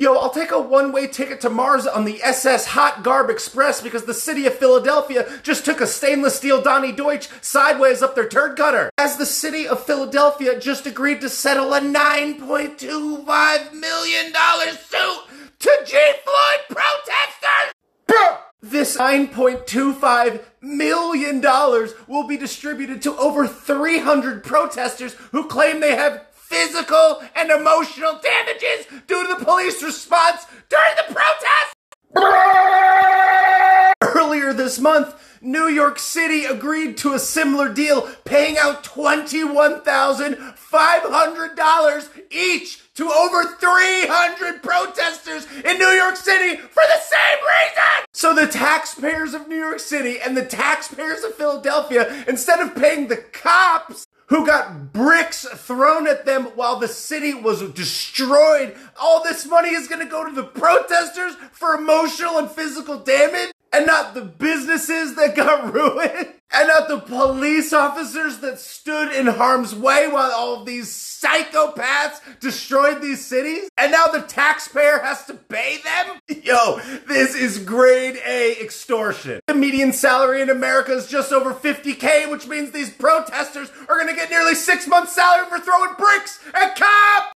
Yo, I'll take a one-way ticket to Mars on the SS Hot Garb Express because the city of Philadelphia just took a stainless steel Donny Deutsch sideways up their turd cutter. As the city of Philadelphia just agreed to settle a $9.25 million suit to G. Floyd protesters! Bruh! This $9.25 million will be distributed to over 300 protesters who claim they have physical and emotional damages due to the police response during the protest. Earlier this month, New York City agreed to a similar deal, paying out $21,500 each to over 300 protesters in New York City for the same reason! So the taxpayers of New York City and the taxpayers of Philadelphia, instead of paying the cops, who got bricks thrown at them while the city was destroyed. All this money is going to go to the protesters for emotional and physical damage and not the businesses that got ruined the police officers that stood in harm's way while all of these psychopaths destroyed these cities and now the taxpayer has to pay them? Yo, this is grade A extortion. The median salary in America is just over 50k, which means these protesters are gonna get nearly six months salary for throwing bricks at cops!